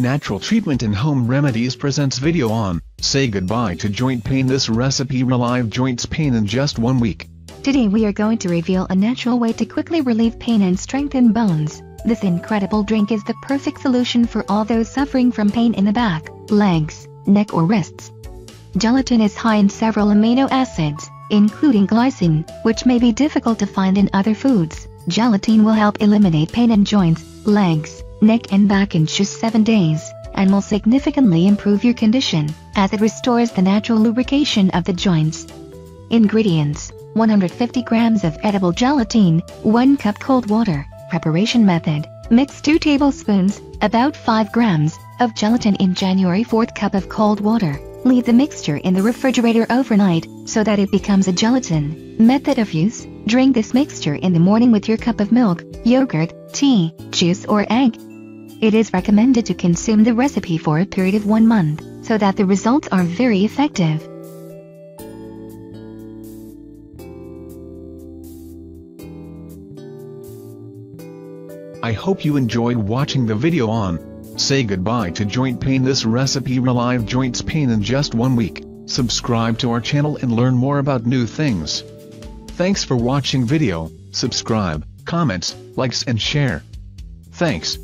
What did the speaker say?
Natural Treatment and Home Remedies presents video on, say goodbye to joint pain this recipe relieve joints pain in just one week. Today we are going to reveal a natural way to quickly relieve pain and strengthen bones. This incredible drink is the perfect solution for all those suffering from pain in the back, legs, neck or wrists. Gelatin is high in several amino acids, including glycine, which may be difficult to find in other foods. Gelatin will help eliminate pain in joints, legs, neck and back in just 7 days, and will significantly improve your condition, as it restores the natural lubrication of the joints. Ingredients 150 grams of edible gelatin, 1 cup cold water. Preparation method Mix 2 tablespoons, about 5 grams, of gelatin in January 4th cup of cold water. Leave the mixture in the refrigerator overnight, so that it becomes a gelatin. Method of use Drink this mixture in the morning with your cup of milk, yogurt, tea, juice or egg. It is recommended to consume the recipe for a period of one month, so that the results are very effective. I hope you enjoyed watching the video on, say goodbye to joint pain this recipe relieve joints pain in just one week. Subscribe to our channel and learn more about new things. Thanks for watching video, subscribe, comments, likes and share. Thanks.